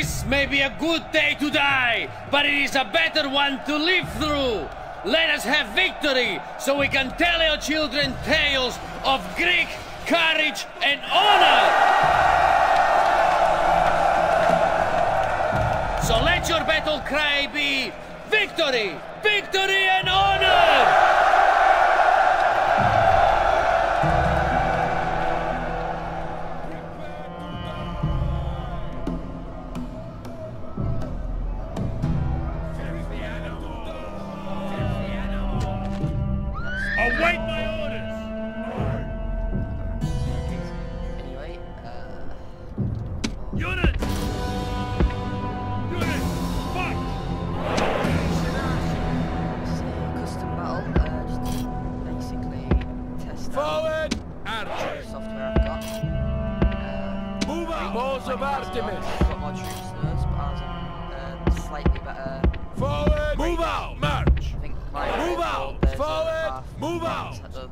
This may be a good day to die, but it is a better one to live through. Let us have victory so we can tell our children tales of Greek courage and honor. So let your battle cry be victory, victory and honor!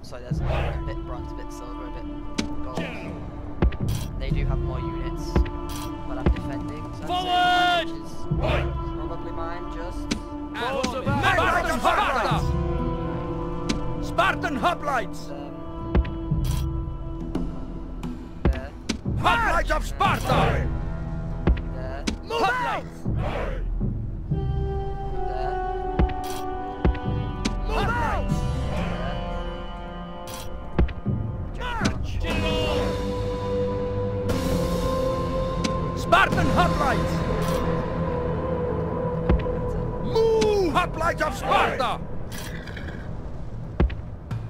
Sorry, there's a bit bronze, a bit silver, a bit gold. They do have more units, but I'm defending. So Forward! Probably mine, just. Balls Spartan! Sparta! Spartan hoplites! Um, there, Hoplites of Sparta! there, Hoplites! Hoplites! Hoplites! Move! Hoplites of Sparta!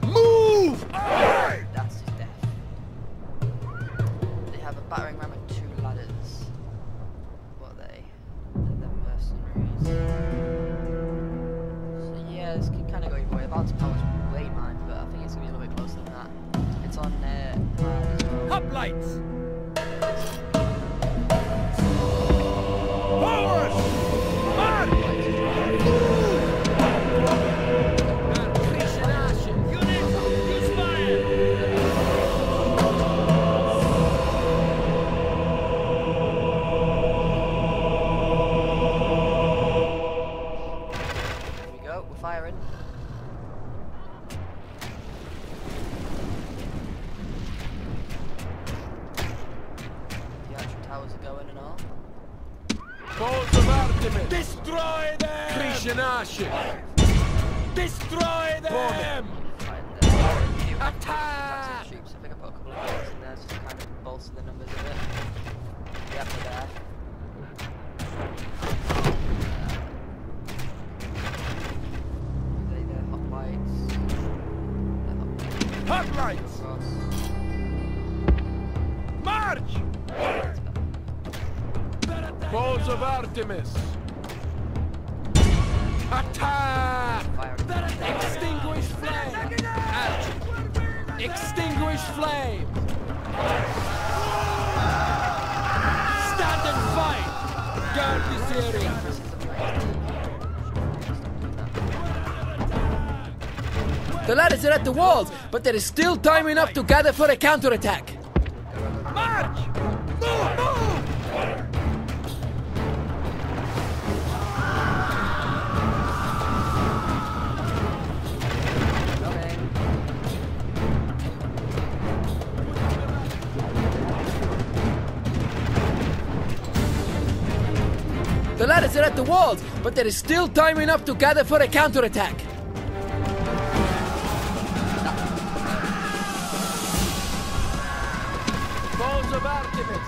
Move! Aye! That's his death. They have a battering ram and two ladders. What are they? They're, mercenaries. So yeah, this can kind of go either way. Advanced power's way mine, but I think it's gonna be a little bit closer than that. It's on uh, hard as well. Hoplites! Destroy them! Krishnashi! Destroy them! Right, the few Attack! tactical troops. I think I put a couple of points in there just to kind of bolster the numbers a bit. Yep, we're there. Are they the hoplites? They're hoplites. Hoplites! Cross. March! Balls of Artemis! Attack! Extinguish flame! Archers! Extinguish flame! Stand and fight! Guard this area! The ladders are at the walls, but there is still time enough to gather for a counterattack. The ladders are at the walls, but there is still time enough to gather for a counterattack. Balls of Artemis!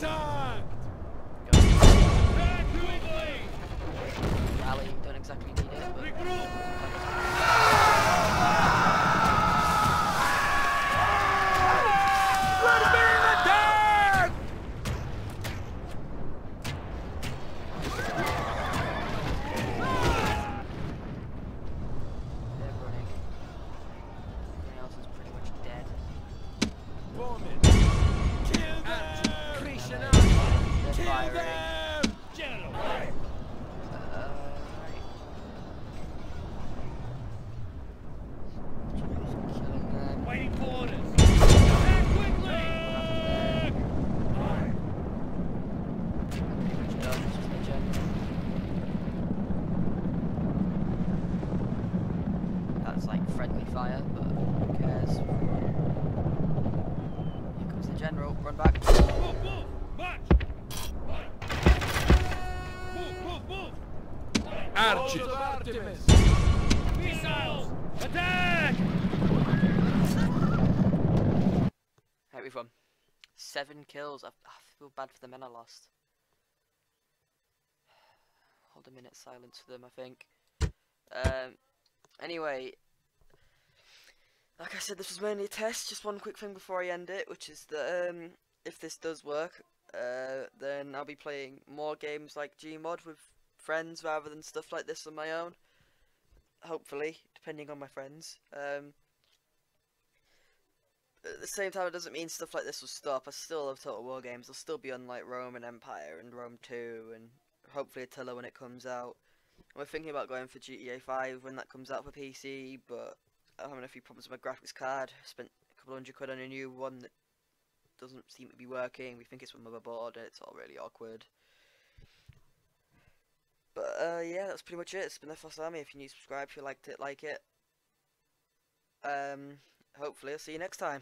being Artemis! Missiles! Attack! We've won. Seven kills. I, I feel bad for the men I lost. Hold a minute silence for them, I think. Um, anyway, like I said, this was mainly a test. Just one quick thing before I end it, which is that um, if this does work, uh, then I'll be playing more games like Gmod with friends rather than stuff like this on my own. Hopefully, depending on my friends. Um, at the same time, it doesn't mean stuff like this will stop. I still love Total War games. I'll still be on like Rome and Empire and Rome 2 and hopefully Attila when it comes out. And we're thinking about going for GTA 5 when that comes out for PC, but I'm having a few problems with my graphics card. Spent a couple hundred quid on a new one that doesn't seem to be working. We think it's from motherboard and it's all really awkward. But uh, yeah, that's pretty much it. It's been FS Army. If you're new, subscribe. If you liked it, like it. Um, hopefully, I'll see you next time.